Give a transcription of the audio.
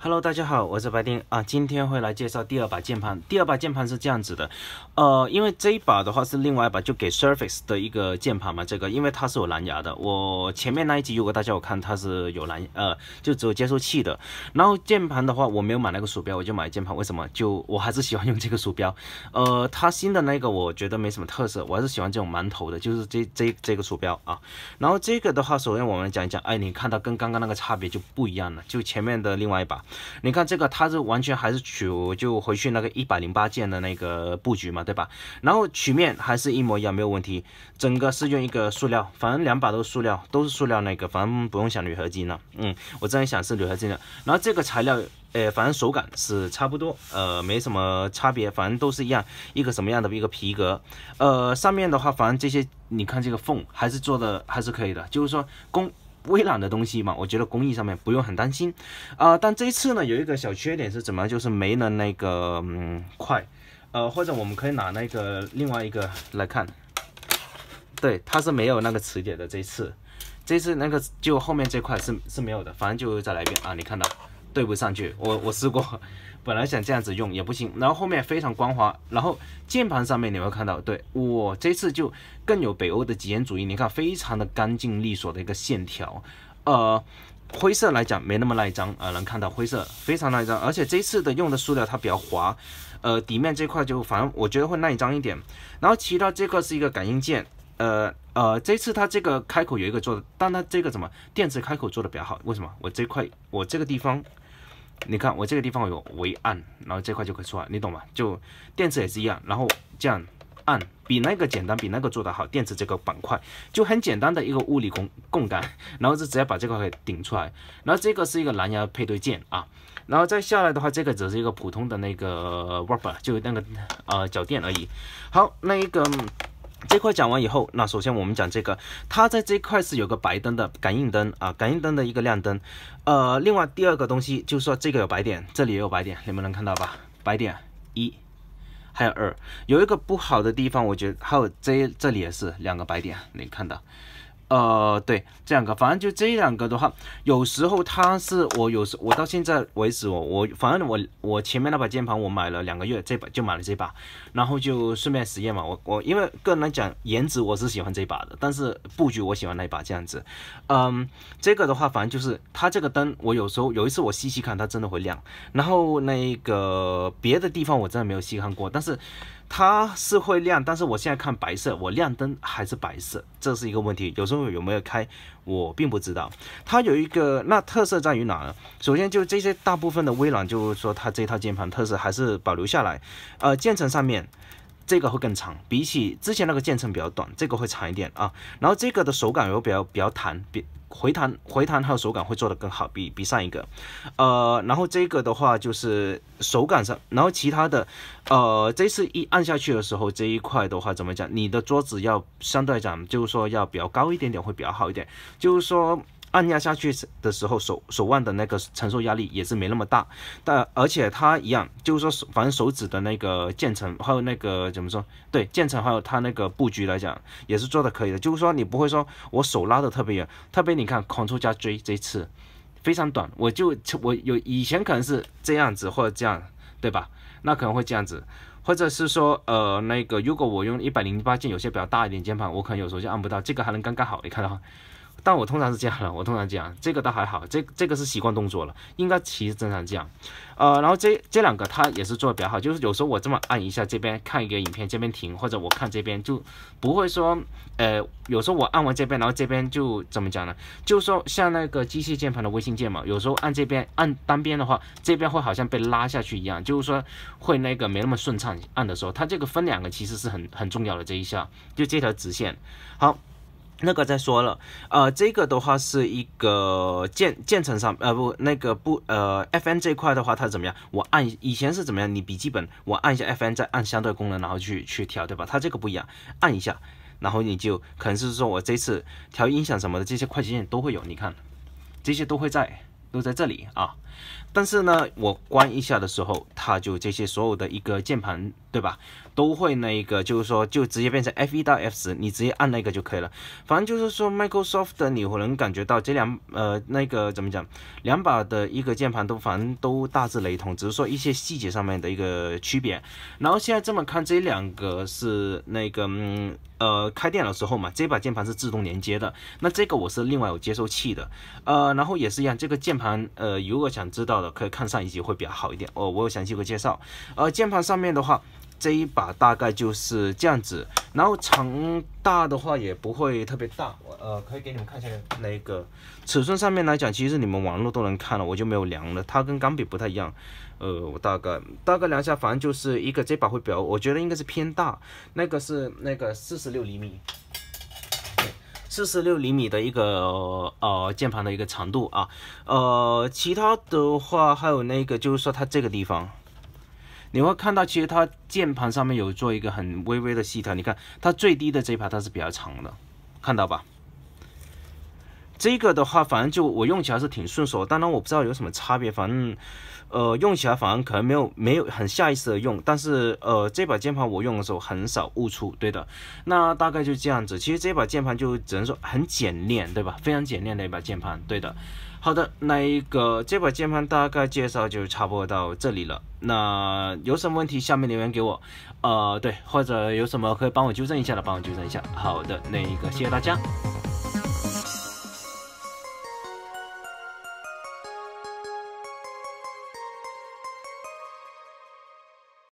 Hello，大家好，我是白丁啊，今天会来介绍第二把键盘。第二把键盘是这样子的，呃，因为这一把的话是另外一把，就给 Surface 的一个键盘嘛，这个因为它是有蓝牙的。我前面那一集如果大家有看，它是有蓝，呃，就只有接收器的。然后键盘的话，我没有买那个鼠标，我就买键盘。为什么？就我还是喜欢用这个鼠标。呃，它新的那个我觉得没什么特色，我还是喜欢这种馒头的，就是这这这个鼠标啊。然后这个的话，首先我们讲一讲，哎，你看到跟刚刚那个差别就不一样了，就前面的另外一把。你看这个，它是完全还是取就回去那个一百零八键的那个布局嘛，对吧？然后曲面还是一模一样，没有问题。整个是用一个塑料，反正两把都是塑料，都是塑料那个，反正不用想铝合金了。嗯，我这样想是铝合金的。然后这个材料，呃，反正手感是差不多，呃，没什么差别，反正都是一样，一个什么样的一个皮革。呃，上面的话，反正这些你看这个缝还是做的还是可以的，就是说工。微软的东西嘛，我觉得工艺上面不用很担心啊。但这一次呢，有一个小缺点是怎么？就是没了那个嗯快，呃，或者我们可以拿那个另外一个来看，对，它是没有那个磁铁的。这次，这次那个就后面这块是是没有的，反正就再来一遍啊。你看到对不上去，我我试过。本来想这样子用也不行，然后后面非常光滑，然后键盘上面你会看到，对我这次就更有北欧的极简主义，你看非常的干净利索的一个线条，呃，灰色来讲没那么耐脏啊，能看到灰色非常耐脏，而且这次的用的塑料它比较滑，呃，底面这块就反正我觉得会耐脏一点，然后其他这块是一个感应键，呃呃，这次它这个开口有一个做的，但它这个怎么电池开口做的比较好，为什么？我这块我这个地方。你看我这个地方有微按，然后这块就可以出来，你懂吗？就电池也是一样，然后这样按，比那个简单，比那个做得好。电池这个板块就很简单的一个物理共共感，然后就直接把这块给顶出来。然后这个是一个蓝牙配对键啊，然后再下来的话，这个只是一个普通的那个 wrapper，就那个呃脚垫而已。好，那一个。这块讲完以后，那首先我们讲这个，它在这块是有个白灯的感应灯啊，感应灯的一个亮灯。呃，另外第二个东西就是说这个有白点，这里也有白点，你们能看到吧？白点一，还有二，有一个不好的地方，我觉得还有这这里也是两个白点，你看到？呃，对，这两个，反正就这两个的话，有时候它是我有时我到现在为止，我我反正我我前面那把键盘我买了两个月，这把就买了这把，然后就顺便实验嘛，我我因为个人来讲颜值我是喜欢这把的，但是布局我喜欢那一把这样子，嗯，这个的话反正就是它这个灯，我有时候有一次我细细看它真的会亮，然后那个别的地方我真的没有细看过，但是。它是会亮，但是我现在看白色，我亮灯还是白色，这是一个问题。有时候有没有开，我并不知道。它有一个那特色在于哪呢？首先就这些大部分的微软，就是说它这套键盘特色还是保留下来。呃，键程上面 这个会更长，比起之前那个键程比较短，这个会长一点啊。然后这个的手感又比较比较弹，比。回弹回弹还有手感会做得更好，比比上一个，呃，然后这个的话就是手感上，然后其他的，呃，这次一按下去的时候，这一块的话怎么讲？你的桌子要相对来讲，就是说要比较高一点点会比较好一点，就是说。按压下去的时候，手手腕的那个承受压力也是没那么大，但而且它一样，就是说手反正手指的那个键程还有那个怎么说？对，键程还有它那个布局来讲，也是做的可以的。就是说你不会说我手拉的特别远，特别你看 Ctrl 加 J 这一次非常短，我就我有以前可能是这样子或者这样，对吧？那可能会这样子，或者是说呃那个如果我用一百零八键，有些比较大一点键盘，我可能有时候就按不到，这个还能刚刚好，你看到。但我通常是这样的，我通常这样，这个倒还好，这这个是习惯动作了，应该其实正常这样，呃，然后这这两个它也是做的比较好，就是有时候我这么按一下这边看一个影片，这边停，或者我看这边就不会说，呃，有时候我按完这边，然后这边就怎么讲呢？就是说像那个机械键盘的微信键嘛，有时候按这边按单边的话，这边会好像被拉下去一样，就是说会那个没那么顺畅，按的时候，它这个分两个其实是很很重要的这一下，就这条直线，好。那个再说了，呃，这个的话是一个键键程上，呃不，那个不，呃，FN 这块的话它怎么样？我按以前是怎么样？你笔记本我按一下 FN，再按相对功能，然后去去调，对吧？它这个不一样，按一下，然后你就可能是说我这次调音响什么的这些快捷键都会有，你看，这些都会在。都在这里啊，但是呢，我关一下的时候，它就这些所有的一个键盘，对吧？都会那一个，就是说，就直接变成 F 一到 F 十，你直接按那个就可以了。反正就是说，Microsoft 的你可能感觉到这两呃那个怎么讲，两把的一个键盘都反正都大致雷同，只是说一些细节上面的一个区别。然后现在这么看，这两个是那个嗯呃开电脑时候嘛，这把键盘是自动连接的，那这个我是另外有接收器的，呃，然后也是一样，这个键盘呃如果想知道的可以看上一集会比较好一点哦，我有详细个介绍。呃，键盘上面的话。这一把大概就是这样子，然后长大的话也不会特别大，我呃可以给你们看一下那个尺寸上面来讲，其实你们网络都能看了，我就没有量了，它跟钢笔不太一样，呃我大概大概量一下，反正就是一个这把会比较，我觉得应该是偏大，那个是那个四十六厘米，四十六厘米的一个呃键盘的一个长度啊，呃其他的话还有那个就是说它这个地方。你会看到，其实它键盘上面有做一个很微微的细条。你看，它最低的这一排它是比较长的，看到吧？这个的话，反正就我用起来是挺顺手。当然，我不知道有什么差别，反正呃，用起来反正可能没有没有很下意识的用。但是呃，这把键盘我用的时候很少误触，对的。那大概就这样子。其实这把键盘就只能说很简练，对吧？非常简练的一把键盘，对的。好的，那一个这把键盘大概介绍就差不多到这里了。那有什么问题下面留言给我，呃，对，或者有什么可以帮我纠正一下的，帮我纠正一下。好的，那一个谢谢大家。